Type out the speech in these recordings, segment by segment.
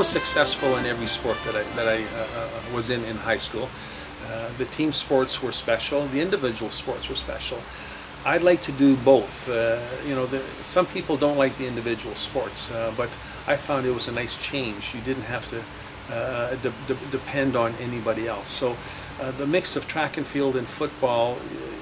was successful in every sport that I, that I uh, was in in high school. Uh, the team sports were special. The individual sports were special. I'd like to do both. Uh, you know, the, some people don't like the individual sports, uh, but I found it was a nice change. You didn't have to uh, de de depend on anybody else. So uh, the mix of track and field and football,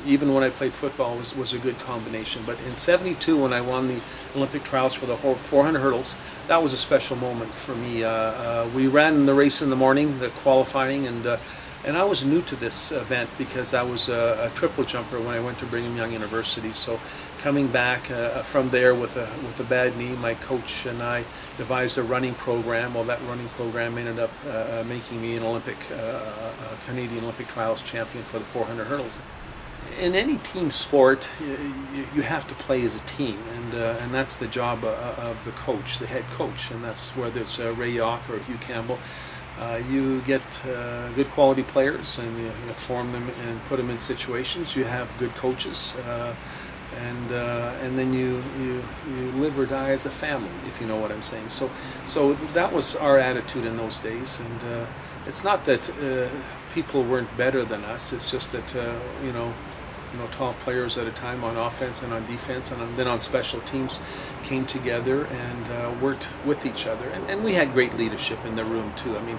even when I played football, was, was a good combination. But in 72, when I won the Olympic trials for the 400 hurdles, that was a special moment for me. Uh, uh, we ran the race in the morning, the qualifying, and uh, and I was new to this event because I was a, a, triple jumper when I went to Brigham Young University. So coming back uh, from there with a with a bad knee, my coach and I devised a running program. Well, that running program ended up uh, making me an Olympic uh, Canadian Olympic Trials champion for the 400 hurdles. In any team sport, you, have to play as a team, and uh, and that's the job uh, of the coach, the head coach, and that's whether it's uh, Ray Jauch or Hugh Campbell. Uh, you get uh, good quality players and you, you, form them and put them in situations. You have good coaches, uh, and uh, and then you, you you live or die as a family, if you know what I'm saying. So so that was our attitude in those days, and uh, it's not that uh, people weren't better than us. It's just that you know you know 12 players at a time on offense and on defense and then on special teams came together and uh, worked with each other and, and, we had great leadership in the room too I mean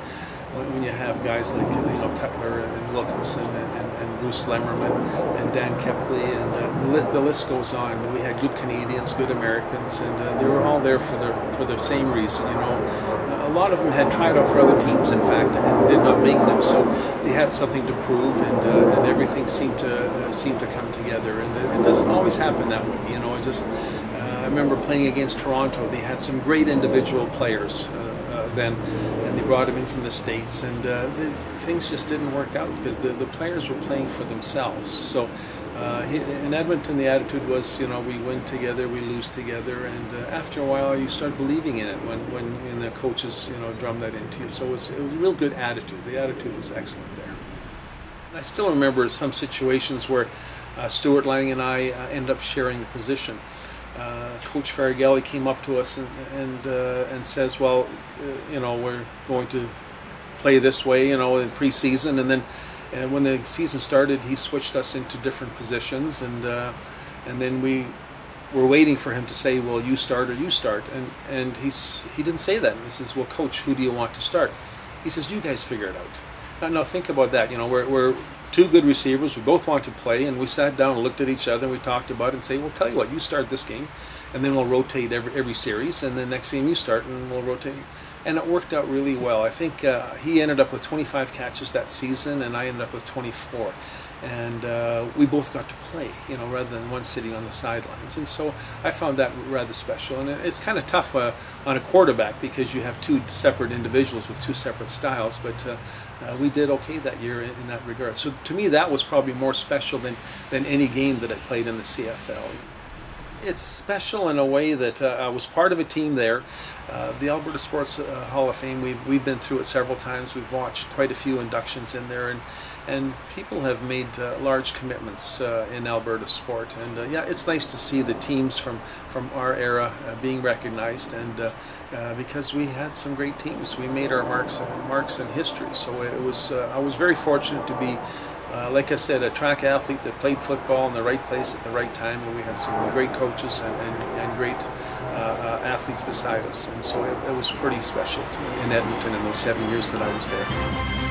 when you have guys like you know Cutler and Wilkinson and, and, and Bruce Lemmerman and Dan Kepley and uh, the, list, the, list, goes on we had good Canadians good Americans and uh, they were all there for the for the same reason you know a lot of them had tried out for other teams, in fact, and did not make them. So they had something to prove, and uh, and everything seemed to uh, seemed to come together. And it, it, doesn't always happen that way, you know. I just uh, I remember playing against Toronto. They had some great individual players uh, uh, then, and they brought him in from the states, and uh, the, things just didn't work out because the the players were playing for themselves. So uh, in Edmonton, the attitude was, you know, we win together, we lose together, and uh, after a while, you start believing in it when, when the coaches, you know, drum that into you. So it was, it was a real good attitude. The attitude was excellent there. I still remember some situations where uh, Stewart Lang and I uh, ended up sharing the position. Uh, Coach Faragalli came up to us and and, uh, and says, well, you know, we're going to play this way, you know, in preseason, and then and when the season started, he switched us into different positions, and uh, and then we were waiting for him to say, "Well, you start or you start," and and he's he didn't say that. He says, "Well, coach, who do you want to start?" He says, "You guys figure it out." Now, now think about that. You know, we're we're two good receivers. We both want to play, and we sat down and looked at each other and we talked about it and say, "Well, tell you what, you start this game, and then we'll rotate every every series, and then next game you start, and we'll rotate." And it worked out really well. I think uh, he ended up with 25 catches that season, and I ended up with 24. And uh, we both got to play, you know, rather than one sitting on the sidelines. And so I found that rather special. And it's kind of tough uh, on a quarterback because you have two separate individuals with two separate styles. But uh, uh, we did okay that year in, in, that regard. So to me, that was probably more special than, than any game that I played in the CFL. It's special in a way that uh, I was part of a team there. Uh, the Alberta Sports uh, Hall of Fame, we've, we've been through it several times. We've watched quite a few inductions in there, and, and people have made uh, large commitments uh, in Alberta sport. And uh, yeah, it's nice to see the teams from, from our era being recognized, and because we had some great teams. We made our marks, marks in history, so it was, I was very fortunate to be uh, like I said, a track athlete that played football in the right place at the right time, and we had some great coaches and, and, and great uh, uh, athletes beside us, and so it, it was pretty special in Edmonton in those seven years that I was there.